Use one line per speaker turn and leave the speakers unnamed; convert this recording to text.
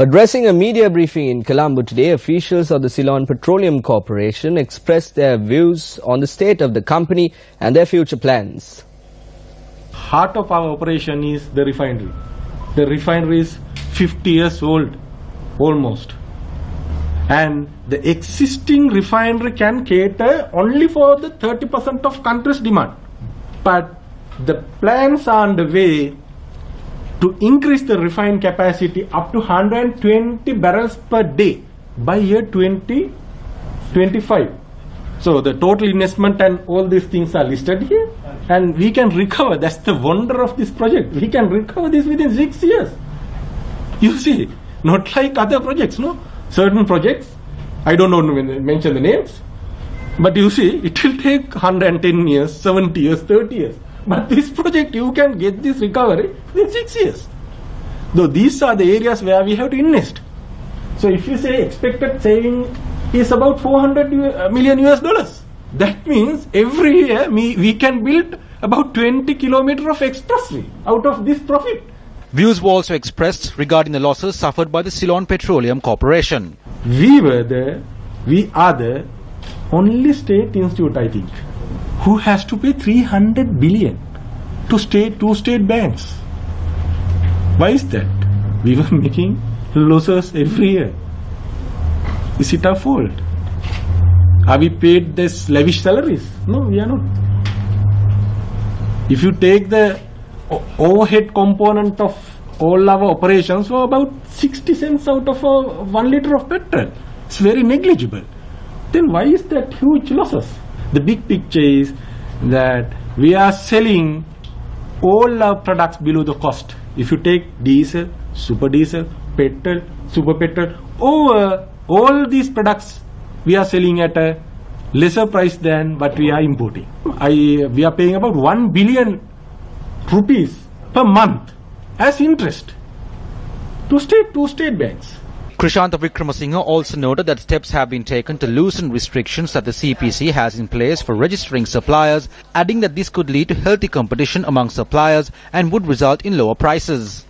Addressing a media briefing in Colombo today, officials of the Ceylon Petroleum Corporation expressed their views on the state of the company and their future plans.
Heart of our operation is the refinery. The refinery is 50 years old, almost. And the existing refinery can cater only for the 30% of country's demand. But the plans are underway to increase the refined capacity up to 120 barrels per day by year 2025. So the total investment and all these things are listed here and we can recover. That's the wonder of this project. We can recover this within six years. You see, not like other projects, no? Certain projects, I don't know mention the names, but you see, it will take 110 years, 70 years, 30 years. But this project, you can get this recovery in six years. Though these are the areas where we have to invest. So if you say expected saving is about 400 uh, US dollars, that means every year we, we can build about 20 kilometer of expressway out of this profit.
Views were also expressed regarding the losses suffered by the Ceylon Petroleum Corporation.
We were the, we are the only state institute, I think, who has to pay 300 billion to state two state banks. Why is that? We were making losses every year. Is it our fault? Are we paid this lavish salaries? No, we are not. If you take the overhead component of all our operations for about 60 cents out of a one liter of petrol, it's very negligible. Then why is that huge losses? The big picture is that we are selling all our products below the cost. If you take diesel, super diesel, petrol, super petrol, over all these products we are selling at a lesser price than what we are importing. I, we are paying about 1 billion rupees per month as interest to state, to state banks.
Krishantha Wickramasinghe also noted that steps have been taken to loosen restrictions that the CPC has in place for registering suppliers, adding that this could lead to healthy competition among suppliers and would result in lower prices.